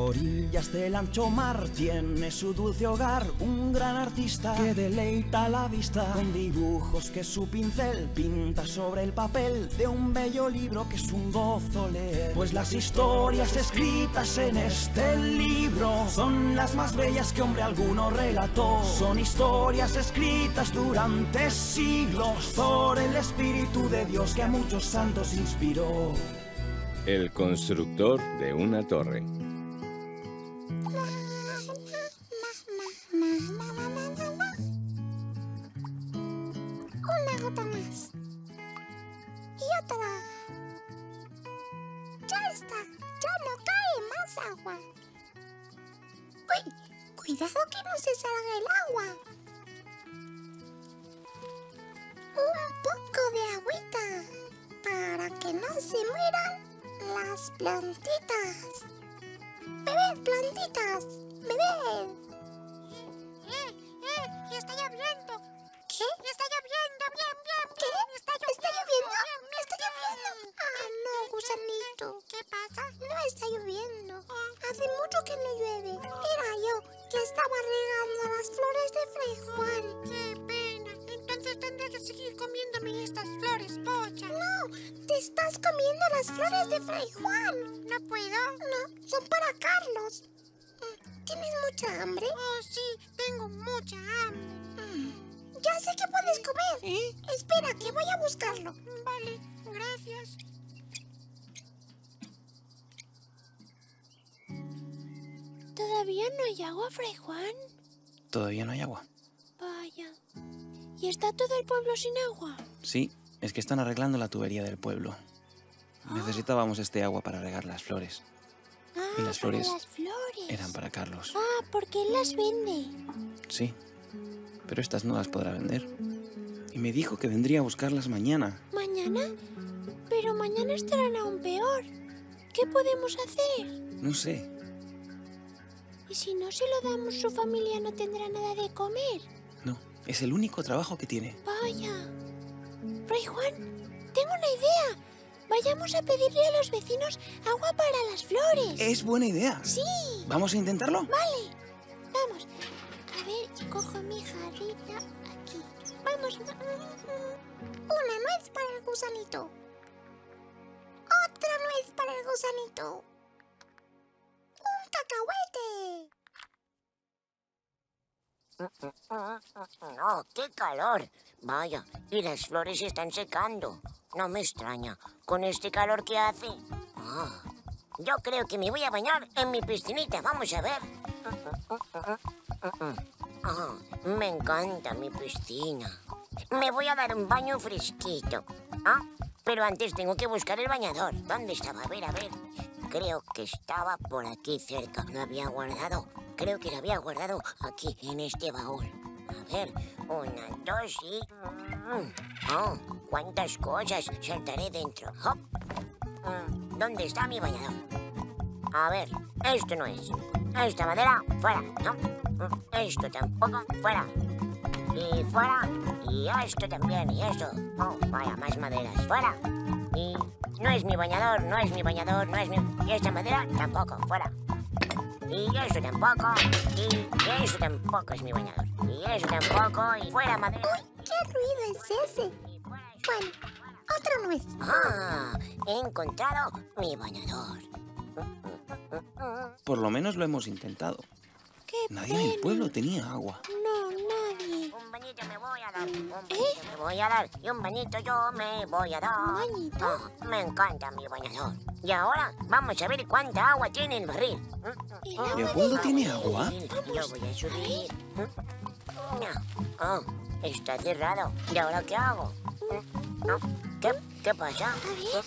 orillas del ancho mar tiene su dulce hogar un gran artista que deleita la vista con dibujos que su pincel pinta sobre el papel de un bello libro que es un gozo leer. Pues las historias escritas en este libro son las más bellas que hombre alguno relató. Son historias escritas durante siglos por el Espíritu de Dios que a muchos santos inspiró. El constructor de una torre. Cuidado que no se salga el agua. Un poco de agüita para que no se mueran las plantitas. Bebed, plantitas. Bebed. ¡Eh, eh! ¡Ya está lloviendo! ¿Qué? ¡Ya está lloviendo! ¡Bien, bien, ¿Qué? bien! ¡Está lloviendo! ¿Está lloviendo? Bien, bien, ¿Está lloviendo? Ah, no, gusanito. ¿Qué pasa? No está lloviendo. Hace mucho que no llueve. Era yo que estaba regando las flores de Fray Juan. ¡Qué pena! Entonces tendré que seguir comiéndome estas flores pochas. No, te estás comiendo las flores de Fray Juan. ¿No puedo? No, son para Carlos. ¿Tienes mucha hambre? Oh, sí, tengo mucha hambre. Mm, Ya sé que puedes comer. ¿Eh? Espera, que voy a buscarlo. Vale, gracias. ¿Todavía no hay agua, Fray Juan? Todavía no hay agua. Vaya. ¿Y está todo el pueblo sin agua? Sí, es que están arreglando la tubería del pueblo. Necesitábamos este agua para regar las flores. Ah, Y las flores las flores. Eran para Carlos. Ah, porque él las vende. Sí, pero estas no las podrá vender. Y me dijo que vendría a buscarlas mañana. ¿Mañana? Pero mañana estarán aún peor. ¿Qué podemos hacer? No sé. ¿Y si no se lo damos, su familia no tendrá nada de comer? No, es el único trabajo que tiene. Vaya. Fray Juan, tengo una idea. Vayamos a pedirle a los vecinos agua para las flores. Es buena idea. Sí. ¿Vamos a intentarlo? Vale. Vamos. A ver, cojo mi jarrita aquí. Vamos. Una nuez para el gusanito. Otra nuez para el gusanito. Cacahuete. ¡Oh, qué calor! Vaya, y las flores se están secando. No me extraña, con este calor que hace. Ah, yo creo que me voy a bañar en mi piscinita, vamos a ver. Ah, me encanta mi piscina. Me voy a dar un baño fresquito. Ah, pero antes tengo que buscar el bañador. ¿Dónde estaba? A ver, a ver. Creo que estaba por aquí cerca. Lo había guardado. Creo que lo había guardado aquí, en este baúl. A ver, una, dos y... mm, Oh, cuántas cosas saltaré dentro. Hop. Mm, ¿Dónde está mi bañador? A ver, esto no es. Esta madera, fuera. No. Mm, Esto tampoco, fuera. Y fuera. Y esto también, y esto. Oh, vaya, más maderas, fuera. No es mi bañador, no es mi bañador, no es mi... Y esta madera tampoco, fuera. Y esto tampoco. Y eso tampoco es mi bañador. Y eso tampoco. Y fuera madera. Uy, ¿qué ruido es ese? Bueno, otra nuez. Ah, he encontrado mi bañador. Por lo menos lo hemos intentado. ¡Qué Nadie en el pena! pueblo tenía agua. No, nadie. Un bañito me voy a dar. Un bañito me voy a dar. Y un bañito yo me voy a dar. ¿Un bañito? Ah, me encanta mi bañador. Y ahora vamos a ver cuánta agua tiene el barril. El ¿Leopoldo del tiene agua? Yo voy a subir. No. Oh, está cerrado. ¿Y ahora qué hago? No. ¿Qué, ¿Qué pasa?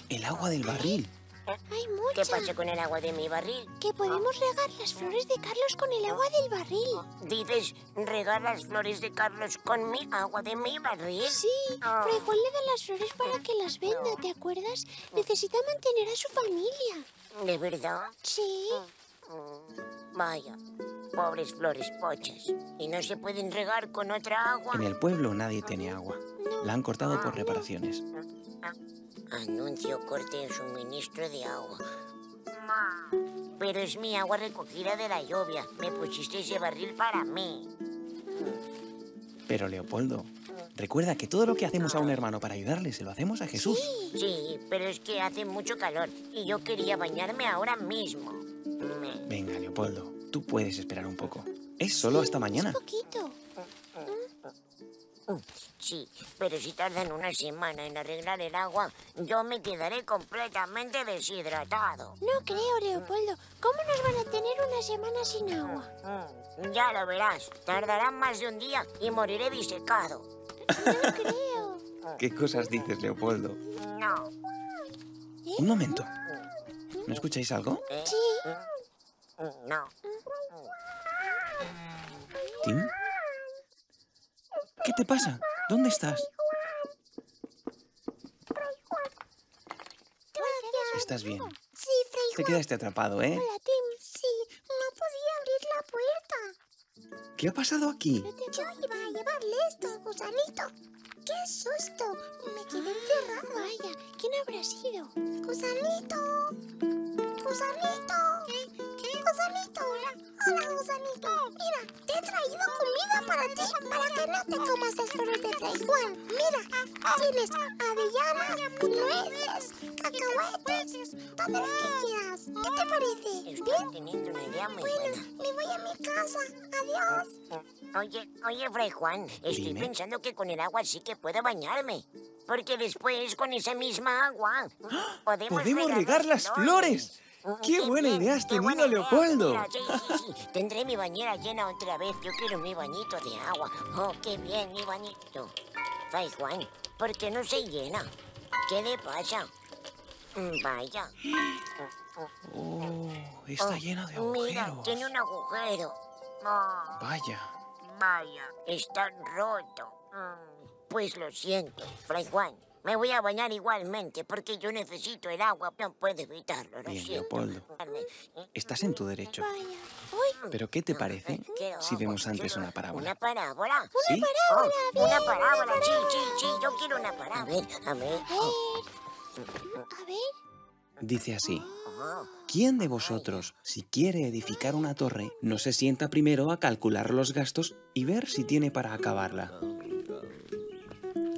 El agua del barril. Hay ¿Qué mucha. pasa con el agua de mi barril? Que podemos regar las flores de Carlos con el agua del barril. ¿Dices regar las flores de Carlos con mi agua de mi barril? Sí, Fray Juan le da las flores para que las venda, ¿te acuerdas? Necesita mantener a su familia. ¿De verdad? Sí. Vaya, pobres flores pochas. ¿Y no se pueden regar con otra agua? En el pueblo nadie tiene agua. La han cortado por reparaciones. Anuncio corte de suministro de agua. Ma, Pero es mi agua recogida de la lluvia. Me pusiste ese barril para mí. Pero Leopoldo, recuerda que todo lo que hacemos a un hermano para ayudarle se lo hacemos a Jesús. Sí, pero es que hace mucho calor y yo quería bañarme ahora mismo. Venga, Leopoldo, tú puedes esperar un poco. Es solo hasta mañana. Un poquito. Sí, pero si tardan una semana en arreglar el agua, yo me quedaré completamente deshidratado. No creo, Leopoldo. ¿Cómo nos van a tener una semana sin agua? Mm, Ya lo verás. Tardarán más de un día y moriré disecado. No creo. ¿Qué cosas dices, Leopoldo? No. Un momento. ¿No escucháis algo? ¿eh? Sí. Mm, No. ¿Tim? ¿Qué te pasa? ¿Dónde estás? Estás bien. Sí, Fray Te quedaste atrapado, ¿eh? Hola, Tim. Sí, no podía abrir la puerta. ¿Qué ha pasado aquí? Yo iba a llevarle esto al gusanito. ¡Qué susto! Me quedé encerrado. Vaya, ¿quién habrá sido? ¡Gusanito! ¡Gusanito! ¿Qué? ¿Qué? ¡Gusanito! Gusanito. Mira, te he traído comida para ti, para que no te comas las flores de Fray Juan. Mira, tienes avellanas, nueces, cacahuetes, todo lo que quieras. ¿Qué te parece? Estoy teniendo una idea muy Bueno, buena. me voy a mi casa. Adiós. Oye, oye, Fray Juan, estoy Dime. pensando que con el agua sí que puedo bañarme. Porque después, con esa misma agua, podemos, ¡Podemos regar las flores! ¡Qué buena idea has tenido, Leopoldo! Mira, sí, sí, sí. Tendré mi bañera llena otra vez. Yo quiero mi bañito de agua. Oh, qué bien, mi bañito. Fray Juan, ¿por qué no se llena? ¿Qué le pasa? Mm, Vaya. Oh, está Oh, lleno de Mira, agujeros. tiene un agujero. Oh. Vaya. Vaya, está roto. Mm, Pues lo siento, Fray Juan. Me voy a bañar igualmente porque yo necesito el agua. No puedo evitarlo, lo Bien, siento. Leopoldo. Estás en tu derecho. Pero ¿qué te parece Quiero si vemos antes una parábola? ¿Una parábola? ¿Sí? Oh, una parábola, sí, sí, sí, yo quiero una parábola. A ver, a ver. Oh, a ver. Dice así. oh. ¿Quién de vosotros, si quiere edificar una torre, no se sienta primero a calcular los gastos y ver si tiene para acabarla?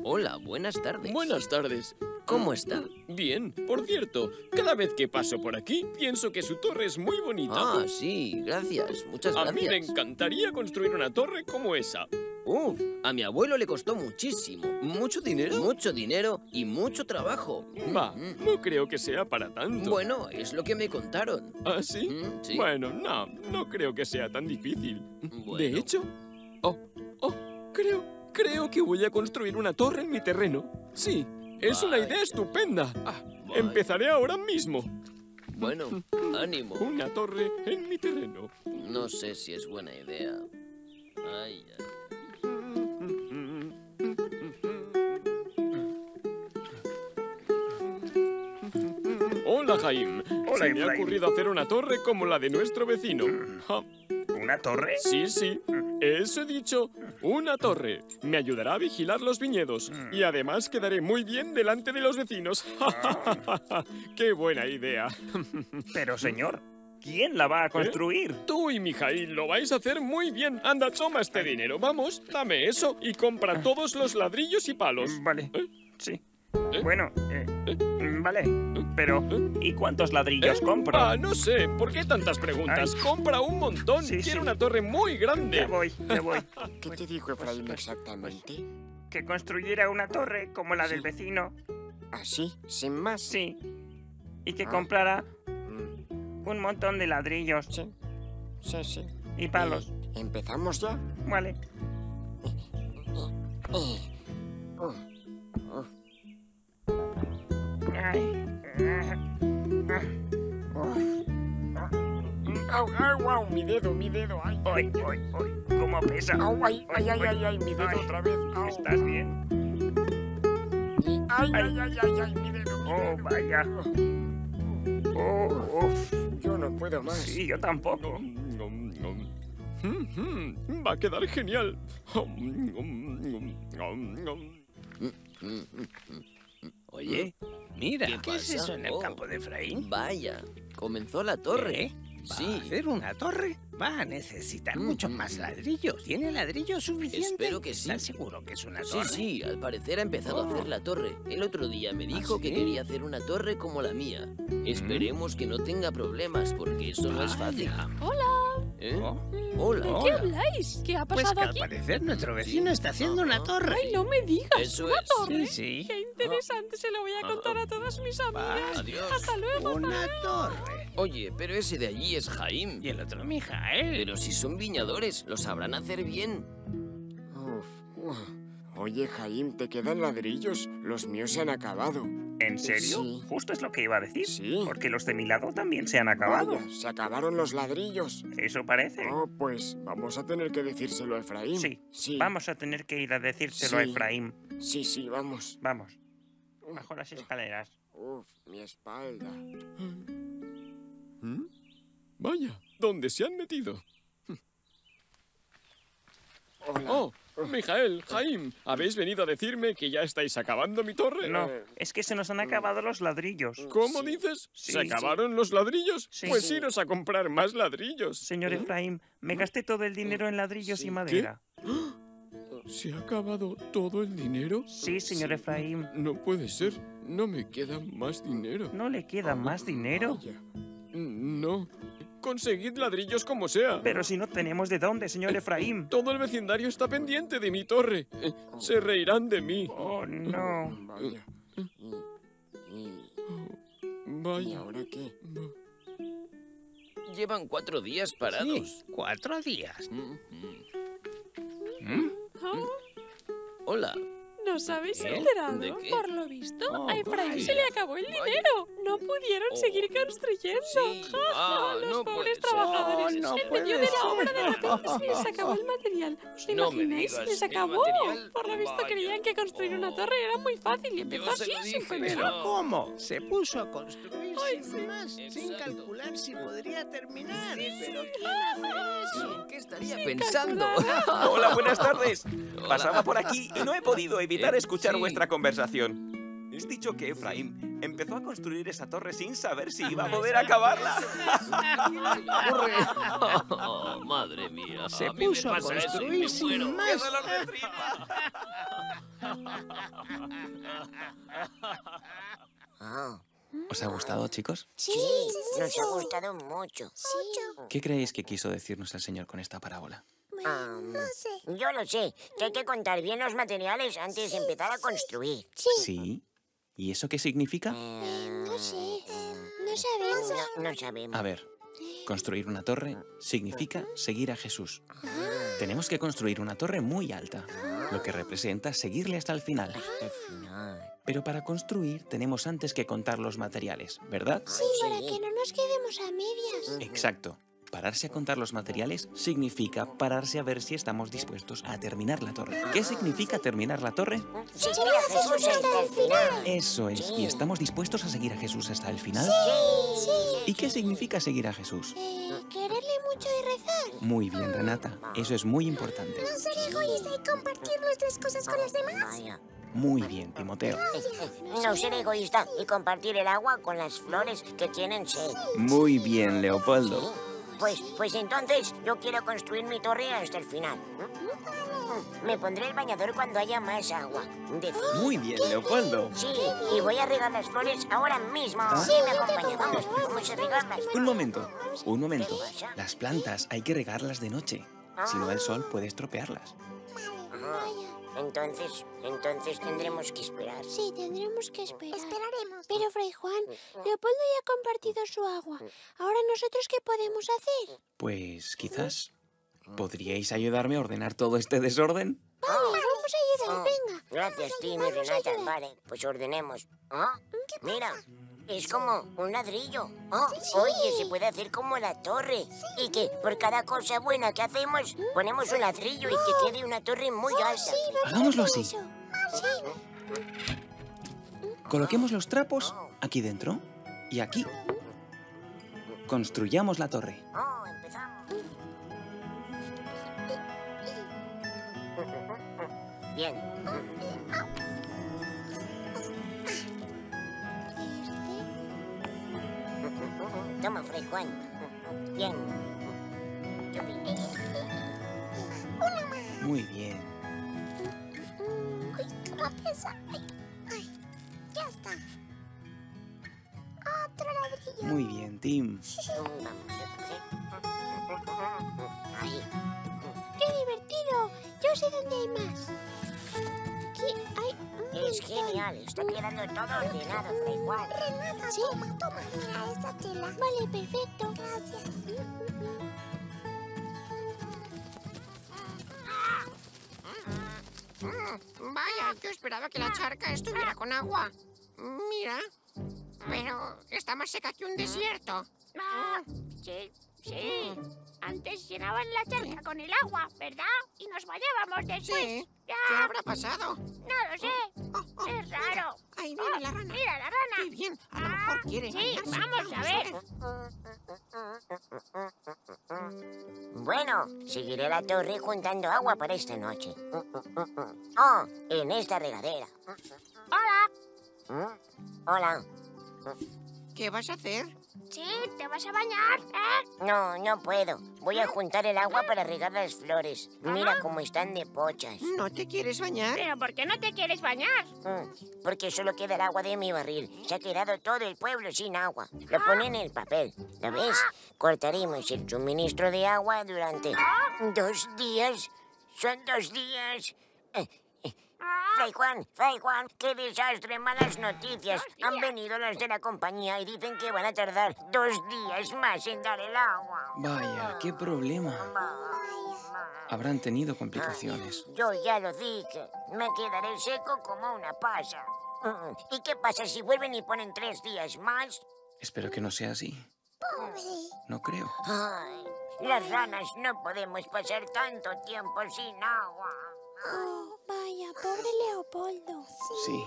Hola, buenas tardes. Buenas tardes. ¿Cómo está? Bien, por cierto, cada vez que paso por aquí pienso que su torre es muy bonita. Ah, sí, gracias, muchas a mí me gracias. encantaría construir una torre como esa. Uf, a mi abuelo le costó muchísimo. ¿Mucho dinero? Mucho dinero y mucho trabajo. Va, Mm, no creo que sea para tanto. Bueno, es lo que me contaron. ¿Ah, sí? Mm, sí. Bueno, no, no creo que sea tan difícil. De hecho, oh, oh, creo, creo que voy a construir una torre en mi terreno. Sí, es una idea estupenda. Vaya. Empezaré ahora mismo. Bueno, ánimo. Una torre en mi terreno. No sé si es buena idea. Ay, ay. Hola, Jaim. Hola, Se me ha ocurrido hacer una torre como la de nuestro vecino. ¿Una torre? Sí, sí. Eso he dicho. Una torre. Me ayudará a vigilar los viñedos. Y además quedaré muy bien delante de los vecinos. ¡Qué buena idea! Pero, señor, ¿quién la va a construir? Tú y Mijail lo vais a hacer muy bien. Anda, toma este dinero. Vamos, dame eso y compra todos los ladrillos y palos. Vale, ¿Eh? sí. ¿Eh? Bueno, eh, vale. Pero, ¿y cuántos ladrillos compro? Ah, no sé. ¿Por qué tantas preguntas? Compra un montón. Sí, Quiero sí. una torre muy Ya grande. voy, ya voy. ¿Qué te dijo Efraín exactamente? Que construyera una torre como la del vecino, ¿Así? ¿Sin más? sí. Y que Ah. comprara Mm, un montón de ladrillos Sí, sí, sí. y palos. Eh, ¿Empezamos ya? Vale. Eh, uh, uh, Ay. uf. Au, au, au, mi dedo, mi dedo. Ay, Ay, ay, ay, ¿Cómo pesa? au, ay, ay, ay, ay, ay, mi dedo Ay. otra vez. Au. ¿Estás bien? Ay, ay, ay, ay, ay, mi dedo, mi Oh, dedo. vaya. Oh, uf. Yo no puedo más. Sí, yo tampoco. Nom, nom, nom. Mm, mm, Va a quedar genial. Oye, Mira, ¿qué, ¿qué es eso en el Oh, campo de Efraín? Vaya, comenzó la torre. ¿Eh? ¿Va Sí. a hacer una torre? Va a necesitar muchos más ladrillos. ¿Tiene ladrillos suficientes? Espero que sí. ¿Estás seguro que es una Sí, torre? sí, al parecer ha empezado a hacer la torre. El otro día me dijo que sí? quería hacer una torre como la mía. Esperemos que no tenga problemas, porque eso no es fácil. Hola. ¿Eh? Oh, Hola. ¿De qué habláis? ¿Qué ha Pues pasado que al aquí? parecer nuestro vecino está haciendo una torre. Ay, no me digas. Eso ¿Una es. torre? Sí, sí. Qué interesante. Se lo voy a contar a todas mis amigas. Adiós. Hasta luego. Una torre. Oye, pero ese de allí es Jaim. Y el otro Mijael. Pero si son viñadores, lo sabrán hacer bien. Uf. Oye, Jaim, ¿te quedan ladrillos? Los míos se han acabado. ¿En serio? Sí. Justo es lo que iba a decir. Sí. Porque los de mi lado también se han acabado. Vaya, se acabaron los ladrillos. Eso parece. Oh, pues vamos a tener que decírselo a Efraín. Sí. Sí. Vamos a tener que ir a decírselo a. Efraín. Sí, sí, vamos. Vamos. Bajo las escaleras. Uf, mi espalda. ¿Mm? Vaya, ¿dónde se han metido? Hola. Oh, Mijael, Jaim, ¿habéis venido a decirme que ya estáis acabando mi torre? No, Eh, es que se nos han acabado los ladrillos. ¿Cómo dices? ¿Se sí. acabaron los ladrillos? Sí. pues Sí. iros a comprar más ladrillos. Señor ¿Eh? Efraín, me gasté todo el dinero en ladrillos y madera. ¿Se ha acabado todo el dinero? Sí, señor Efraín. No puede ser. No me queda más dinero. ¿No le queda más dinero? Vaya. No. Conseguid ladrillos como sea. Pero si no tenemos de dónde, Eh, señor Efraín. Todo el vecindario está pendiente de mi torre. Eh, Se reirán de mí. Oh, no. Vaya. Vaya. ahora qué? Llevan cuatro días parados. Sí, cuatro días. Mm, ¿Mm? Oh, Hola. ¿No os habéis enterado? ¿De qué? Por lo visto, Oh, a Efraín vaya. se le acabó el Vaya. dinero. No pudieron Oh. seguir construyendo. Sí. Ja, Ah, los no pobres trabajadores. Oh, no en medio de la obra de la torre se les acabó el material. ¿Os No me imagináis? Se les ¿el acabó. Por lo visto Vaya. creían que construir una torre era muy fácil y empezó así, sin pensar. ¿Pero cómo? Se puso a construir Ay, sin sí. más, sin calcular si podría terminar. ¿Pero quién hace eso? ¿En qué estaría pensando? Hola, buenas tardes. Hola. Pasaba por aquí y no he podido evitar Eh, escuchar sí. vuestra conversación. Es dicho que Efraín empezó a construir esa torre sin saber si iba a poder acabarla. Oh, madre mía. Se a mí puso me a pasa eso y construir me sin muero. más. ¡Qué dolor de tripa! Ah, ¿Os ha gustado, chicos? sí, nos ha gustado mucho. ¿Qué creéis que quiso decirnos el Señor con esta parábola? Ah, No sé. yo lo sé, que hay que contar bien los materiales antes de empezar a construir. Sí. ¿Y eso qué significa? No sé. No sabemos. No, no sabemos. A ver, construir una torre significa seguir a Jesús. Tenemos que construir una torre muy alta, lo que representa seguirle hasta el final. Al final. Pero para construir tenemos antes que contar los materiales, ¿verdad? Sí, para que no nos quedemos a medias. Exacto. Pararse a contar los materiales significa pararse a ver si estamos dispuestos a terminar la torre. ¿Qué significa terminar la torre? Seguir a Jesús hasta el final. Eso es. ¿Y estamos dispuestos a seguir a Jesús hasta el final? Sí, ¿Y qué significa seguir a Jesús? Eh, quererle mucho y rezar. Muy bien, Renata. Eso es muy importante. No ser egoísta y compartir nuestras cosas con los demás. Muy bien, Timoteo. No ser egoísta y compartir el agua con las flores que tienen sed. Muy bien, Leopoldo. Pues, pues entonces yo quiero construir mi torre hasta el final. Me pondré el bañador cuando haya más agua. De. Muy bien, Leopoldo. Sí, y voy a regar las flores ahora mismo. Sí, me acompaña. Vamos, vamos a regarlas. Un momento, un momento. Las plantas hay que regarlas de noche. Si no, el sol puede estropearlas. Ajá. Entonces, entonces tendremos que esperar. Sí, tendremos que esperar. Esperaremos. Pero, Fray Juan, Leopoldo ya ha compartido su agua. Ahora, ¿nosotros qué podemos hacer? Pues quizás podríais ayudarme a ordenar todo este desorden. Vale, vamos a ayudar, Oh, venga. Gracias, Tim y Renata. Vale, pues ordenemos. ¿Ah? Mira, es como un ladrillo. Oh, Oye, se puede hacer como la torre. Y que por cada cosa buena que hacemos, ponemos un ladrillo y que quede una torre muy alta. Sí, vamos a Hagámoslo así. Sí, Coloquemos los trapos aquí dentro y aquí. Construyamos la torre. Oh, empezamos. Bien. Toma, Fray Juan. Bien. Una más. Muy bien. Uy, cómo pesa. Ay, ay, ya está. Otro ladrillo. Muy bien, Tim. Ahí. ¡Qué divertido! Yo sé dónde hay más. Aquí hay Es genial. Está quedando todo ordenado, Fray Juan. Renata, ¿Sí? toma, toma. Mira esta tela. Vale, perfecto. Gracias. Vaya, yo esperaba que la charca estuviera con agua. Mira. Pero está más seca que un desierto. Ah, sí, sí. Antes llenaban la charca con el agua, ¿verdad? Y nos bañábamos después. Sí. Ya. ¿Qué habrá pasado? No lo sé. Oh, oh, Es mira, raro. Ahí viene Oh, la rana. Mira la Qué rana. bien. A lo mejor quiere Sí, vamos a ver. Bueno, seguiré la torre juntando agua para esta noche. Oh, en esta regadera. Hola. Hola. ¿Qué vas a hacer? Sí, ¿te vas a bañar? ¿Eh? No, no puedo. Voy a juntar el agua para regar las flores. Mira cómo están de pochas. ¿No te quieres bañar? ¿Pero por qué no te quieres bañar? Mm, Porque solo queda el agua de mi barril. Se ha quedado todo el pueblo sin agua. Lo pone en el papel. ¿Lo ves? Cortaremos el suministro de agua durante dos días. Son dos días. Eh, eh, Fray Juan, Fray Juan, qué desastre, malas noticias. Han venido los de la compañía y dicen que van a tardar dos días más en dar el agua. Vaya, qué problema. Habrán tenido complicaciones. Yo ya lo dije. Me quedaré seco como una pasa. Mm, ¿Y qué pasa si vuelven y ponen tres días más? Espero que no sea así. Pobre. No creo. Ay, las ranas no podemos pasar tanto tiempo sin agua. Oh, vaya, pobre Leopoldo. Sí.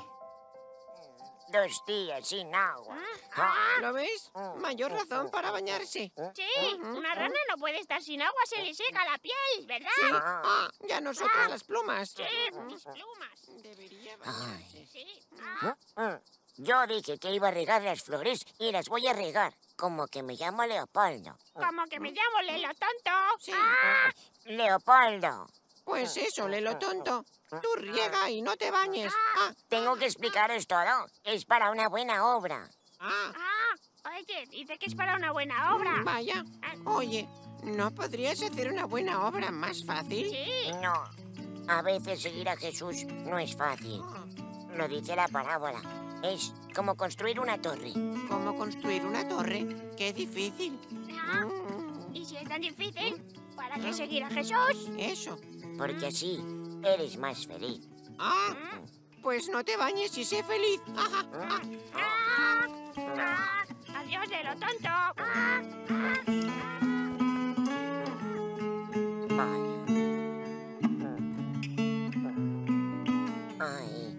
Dos días sin agua. ¿Lo ves? Mayor razón para bañarse. Sí, una rana no puede estar sin agua, se le seca la piel, ¿verdad? Sí. Ah, ya nosotros las plumas. Sí, mis plumas. Debería bañarse. Sí. Mm, Yo dije que iba a regar las flores y las voy a regar. Como que me llamo Leopoldo. Como que me llamo Lelo Tonto. ¡Ah! Leopoldo. Pues eso, Lelo tonto. Tú riega y no te bañes. Ah, Tengo que explicaros todo. Es para una buena obra. ah, Ah, oye, dice que es para una buena obra. vaya. Oye, ¿no podrías hacer una buena obra más fácil? Sí. No. A veces seguir a Jesús no es fácil. Lo dice la parábola. Es como construir una torre. ¿Cómo construir una torre? Qué difícil. Ah, Mm, ¿Y si es tan difícil? ¿Para qué seguir a Jesús? Eso. Porque así eres más feliz. Ah, pues no te bañes y sé feliz. Ajá, ah. ¡Ah! ¡Ah! ¡Adiós, Lelo Tonto! ¡Ah! Vaya. Ay,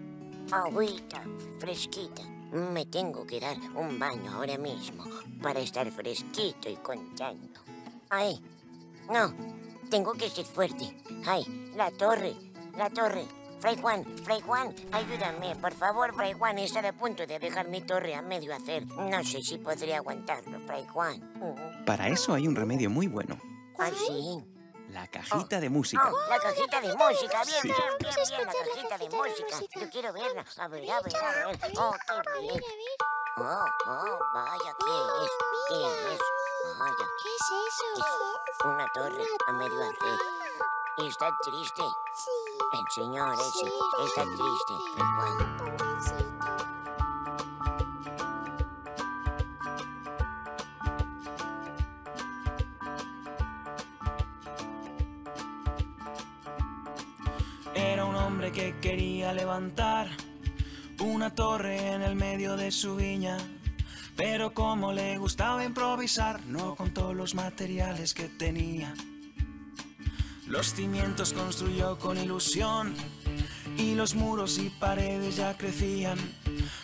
agüita, fresquita. Me tengo que dar un baño ahora mismo para estar fresquito y contento. Ay, no, tengo que ser fuerte. Ay, la torre, la torre. Fray Juan, Fray Juan, ayúdame, por favor, Fray Juan. He estado a punto de dejar mi torre a medio hacer. No sé si podría aguantarlo, Fray Juan. Para eso hay un remedio muy bueno. Ay, sí. La cajita de música. Oh, la cajita de música, bien, Sí. bien, bien, bien, la cajita de música. música. Yo quiero verla. A ver, a ver, a ver. Oh, qué bien. Oh, oh, vaya, ¿qué es? ¿Qué es? Vaya, ¿Qué es eso? Una torre a medio hacer. Y está triste. El señor ese está triste. Juan. Era un hombre que quería levantar una torre en el medio de su viña. Pero como le gustaba improvisar, no contó los materiales que tenía. Los cimientos construyó con ilusión y los muros y paredes ya crecían.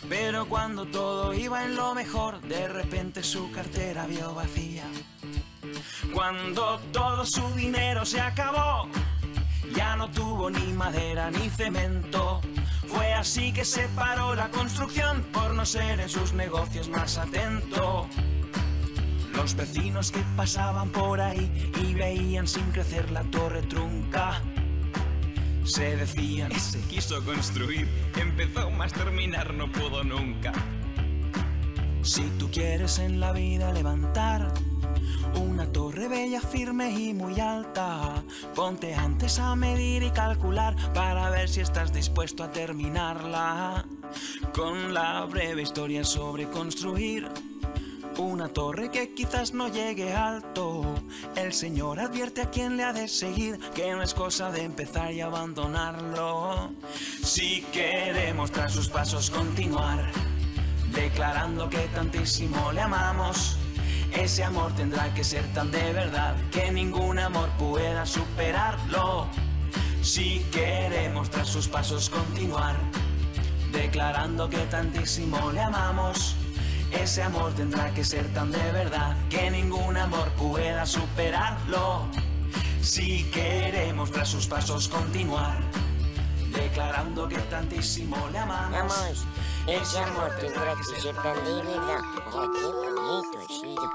Pero cuando todo iba en lo mejor, de repente su cartera vio vacía. Cuando todo su dinero se acabó, ya no tuvo ni madera ni cemento. Fue así que se paró la construcción por no ser en sus negocios más atento. Los vecinos que pasaban por ahí y veían sin crecer la torre trunca. Se decían, Ese quiso construir, empezó más terminar no pudo nunca. si tú quieres en la vida levantar una torre bella, firme y muy alta, ponte antes a medir y calcular para ver si estás dispuesto a terminarla. Con la breve historia sobre construir una torre que quizás no llegue alto. El Señor advierte a quien le ha de seguir que no es cosa de empezar y abandonarlo. Si queremos tras sus pasos continuar, declarando que tantísimo le amamos. Ese amor tendrá que ser tan de verdad que ningún amor pueda superarlo. Si queremos tras sus pasos continuar, declarando que tantísimo le amamos. Ese amor tendrá que ser tan de verdad que ningún amor pueda superarlo. Si queremos tras sus pasos continuar, declarando que tantísimo le amamos. Vamos, ese amor tendrá que ser tan de verdad. Oh, qué bonito ha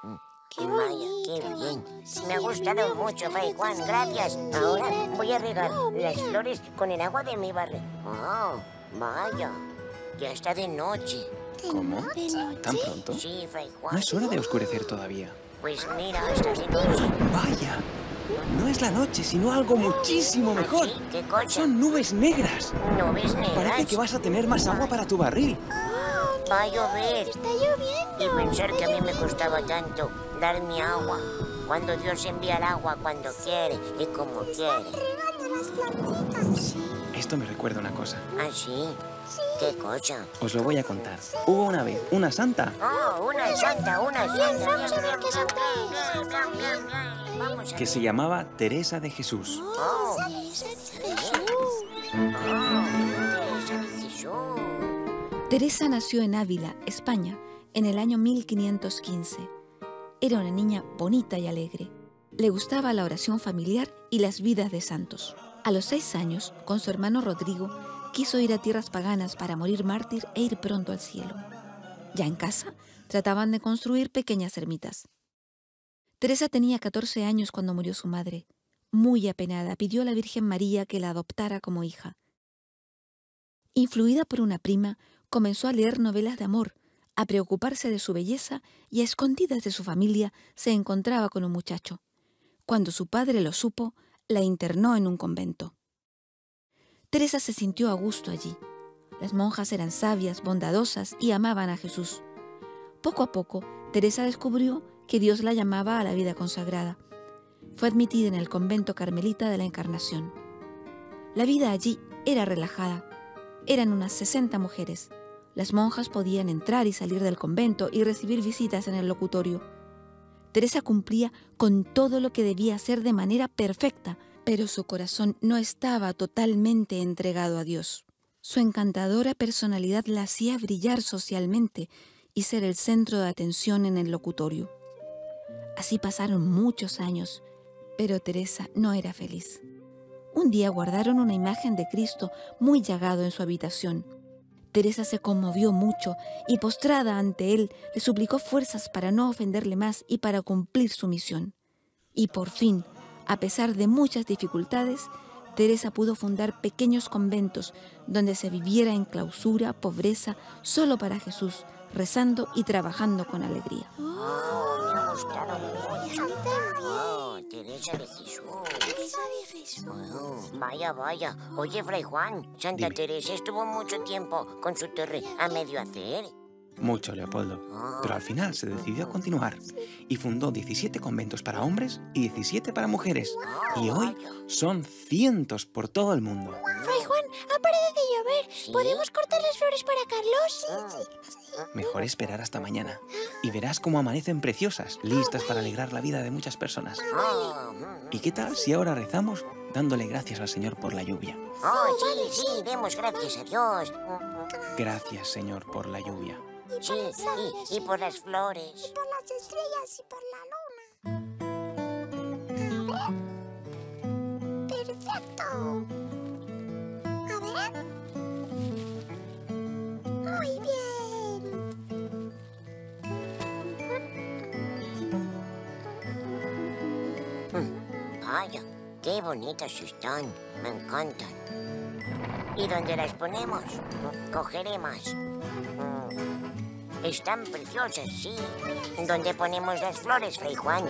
sido. ¡Qué Vaya, qué bien. Me ha gustado mucho, Fray Juan, gracias. Ahora voy a regar las flores con el agua de mi barrio. Oh, vaya, ya está de noche. ¿Cómo? ¿Tan pronto? Sí, Fray Juan. No es hora de oscurecer todavía. Pues mira, está de noche. Vaya, no es la noche, sino algo muchísimo mejor. ¿Qué cosa? Son nubes negras. Nubes negras. Parece que vas a tener más agua para tu barril. Va a llover. Está lloviendo. Y pensar que a mí me costaba tanto dar mi agua. Cuando Dios envía el agua cuando quiere y como quiere. Regando las plantitas. Esto me recuerda una cosa. ¿Ah, sí? ¿Qué cosa? Os lo voy a contar. Hubo una vez una santa Oh, una santa, una santa. Vamos a ver qué santa bien. Vamos a que se llamaba Teresa de Jesús. Oh, Jesús. Teresa nació en Ávila, España, en el año 1515. Era una niña bonita y alegre. Le gustaba la oración familiar y las vidas de santos. A los seis años, con su hermano Rodrigo, quiso ir a tierras paganas para morir mártir e ir pronto al cielo. Ya en casa, trataban de construir pequeñas ermitas. Teresa tenía 14 años cuando murió su madre. Muy apenada, pidió a la Virgen María que la adoptara como hija. Influida por una prima, comenzó a leer novelas de amor, a preocuparse de su belleza y a escondidas de su familia se encontraba con un muchacho. Cuando su padre lo supo, la internó en un convento. Teresa se sintió a gusto allí. Las monjas eran sabias, bondadosas y amaban a Jesús. Poco a poco, Teresa descubrió que Dios la llamaba a la vida consagrada. Fue admitida en el convento carmelita de la Encarnación. La vida allí era relajada. Eran unas 60 mujeres. Las monjas podían entrar y salir del convento y recibir visitas en el locutorio. Teresa cumplía con todo lo que debía hacer de manera perfecta, pero su corazón no estaba totalmente entregado a Dios. Su encantadora personalidad la hacía brillar socialmente y ser el centro de atención en el locutorio. Así pasaron muchos años, pero Teresa no era feliz. Un día guardaron una imagen de Cristo muy llagado en su habitación. Teresa se conmovió mucho y postrada ante él le suplicó fuerzas para no ofenderle más y para cumplir su misión. Y por fin, a pesar de muchas dificultades, Teresa pudo fundar pequeños conventos donde se viviera en clausura, pobreza, solo para Jesús, rezando y trabajando con alegría. Oh, me ha gustado mucho. Teresa de Jesús. Teresa de Jesús. Vaya, vaya. Oye, Fray Juan, Santa Teresa estuvo mucho tiempo con su torre a medio hacer. Mucho, Leopoldo. Pero al final se decidió a continuar y fundó 17 conventos para hombres y 17 para mujeres. Y hoy son cientos por todo el mundo. Fray Juan, ha parado de llover. ¿Podemos cortar las flores para Carlos? Mejor esperar hasta mañana y verás cómo amanecen preciosas, listas para alegrar la vida de muchas personas. Oh, ¿Y qué tal si ahora rezamos dándole gracias al Señor por la lluvia? oh, sí, sí, demos gracias a Dios. Gracias, Señor, por la lluvia. Y sí, por las flores, y, por las flores. Y por las estrellas y por la luna. A ver. Perfecto. A ver. Muy bien. Mm. Vaya, qué bonitos están. Me encantan. ¿Y dónde las ponemos? Cogeré más. Están preciosas, sí. ¿Dónde ponemos las flores, Fray Juan?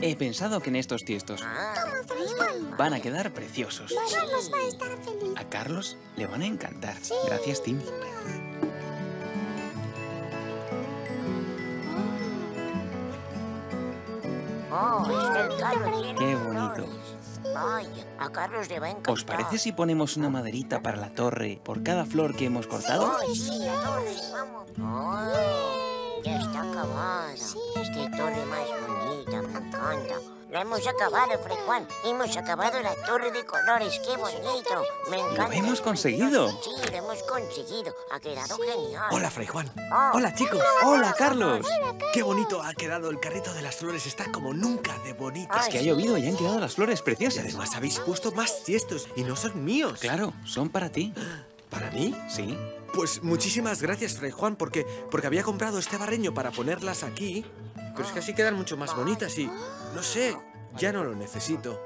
He pensado que en estos tiestos Toma, Fray Juan. van a quedar preciosos. Carlos va a estar feliz. A Carlos le van a encantar. Gracias, Tim. Oh, está el Qué bonito. Vaya, a Carlos le va a encantar. ¿Os parece si ponemos una maderita para la torre por cada flor que hemos cortado? Ay, sí, la torre, vamos. Ay, ya está acabada. Esta torre más bonita, me encanta. La hemos acabado, Fray Juan. Hemos acabado la torre de colores. ¡Qué bonito! Me encanta. ¡Lo hemos conseguido! Sí, lo hemos conseguido. Ha quedado genial. Hola, Fray Juan. Oh. Hola, chicos. ¡Hola, Carlos! Qué bonito ha quedado el carrito de las flores. Está como nunca de bonito. Es que ha llovido y han quedado las flores Y preciosas. además habéis puesto más tiestos y no son míos. Claro, son para ti. ¿Para mí? Sí. Pues muchísimas gracias, Fray Juan, porque, porque había comprado este barreño para ponerlas aquí. Pero es que así quedan mucho más bonitas y... No sé, ya no lo necesito.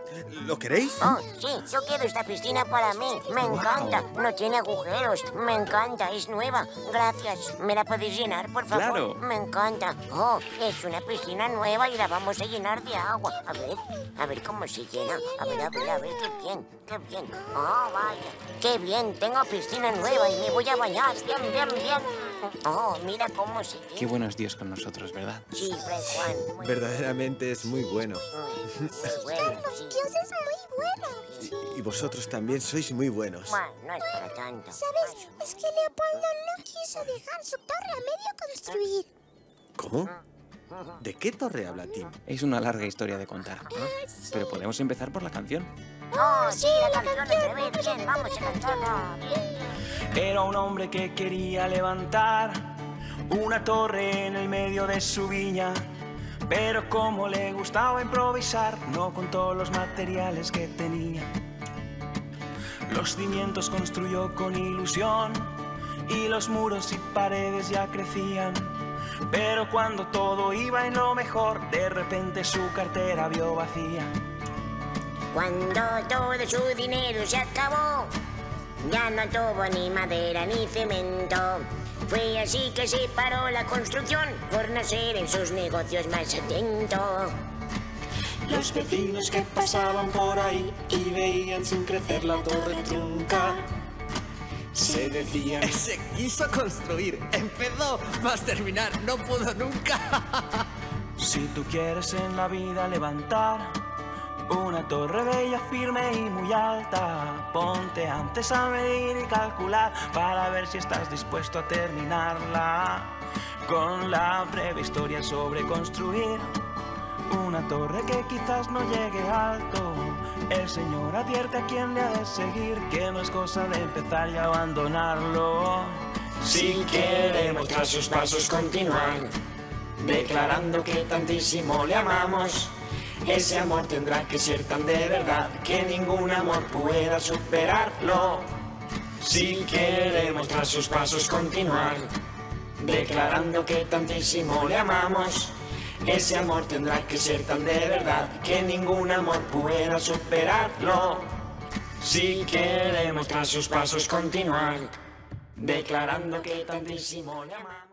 ¿Lo queréis? Oh, sí, yo quiero esta piscina para mí. Me encanta. No tiene agujeros. Me encanta. Es nueva. Gracias. ¿Me la podéis llenar, por favor? Claro. Me encanta. Oh, es una piscina nueva y la vamos a llenar de agua. A ver, a ver cómo se llena. A ver, a ver, a ver. Qué bien, qué bien. Oh, vaya. Qué bien. Tengo piscina nueva y me voy a bañar. Bien, bien, bien. Oh, mira cómo se. Qué buenos días con nosotros, ¿verdad? Sí, Juan. Verdaderamente es muy bueno. Sí, bueno, sí. Dios es muy bueno. Y, y vosotros también sois muy buenos. Bueno, no es para tanto. ¿Sabes? Es que Leopoldo no quiso dejar su torre a medio construir. ¿Cómo? ¿De qué torre habla Tim? Es una larga historia de contar. Pero podemos empezar por la canción. Oh, sí, la canción. Bien, vamos a cantarla. Era un hombre que quería levantar una torre en el medio de su viña. Pero como le gustaba improvisar, no contó los materiales que tenía. Los cimientos construyó con ilusión y los muros y paredes ya crecían. Pero cuando todo iba en lo mejor, de repente su cartera vio vacía. Cuando todo su dinero se acabó, ya no tuvo ni madera ni cemento. Fue así que se paró la construcción por no ser en sus negocios más atento. Los vecinos que pasaban por ahí y veían sin crecer la torre trunca, se decían... Se quiso construir, empezó, más terminar, no pudo nunca. Si tú quieres en la vida levantar una torre bella, firme y muy alta, ponte antes a medir y calcular para ver si estás dispuesto a terminarla. Con la breve historia sobre construir una torre que quizás no llegue alto. El Señor advierte a quien le ha de seguir que no es cosa de empezar y abandonarlo. Si queremos tras sus pasos continuar, declarando que tantísimo le amamos. Ese amor tendrá que ser tan de verdad que ningún amor pueda superarlo. Si queremos tras sus pasos continuar, declarando que tantísimo le amamos. Ese amor tendrá que ser tan de verdad que ningún amor pueda superarlo. Si queremos tras sus pasos continuar, declarando que tantísimo le amamos.